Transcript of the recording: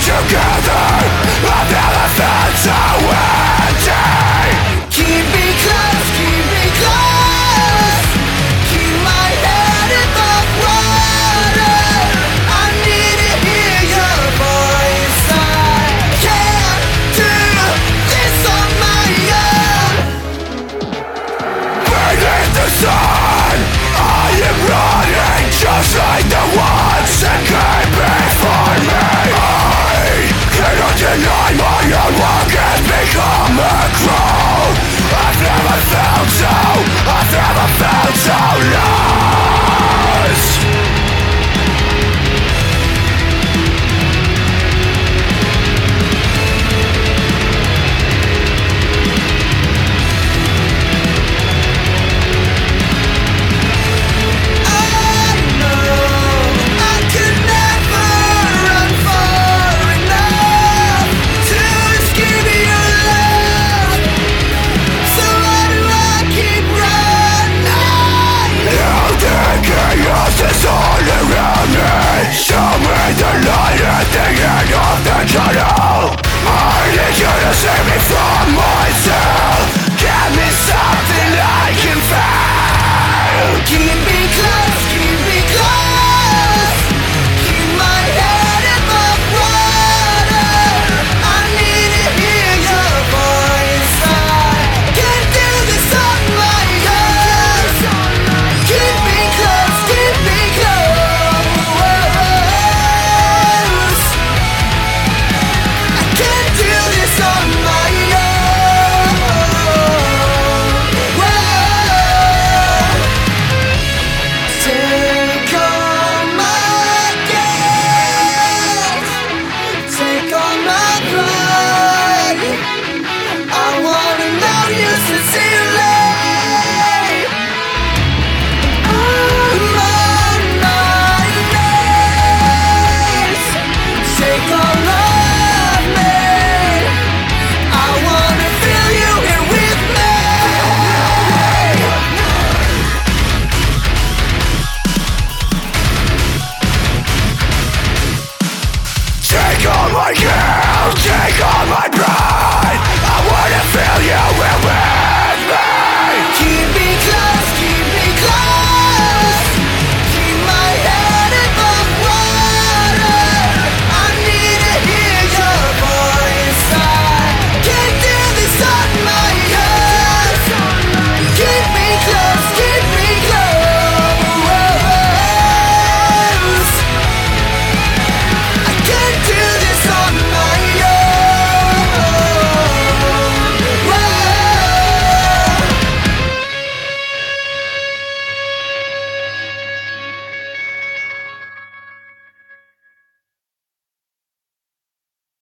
Take all my care,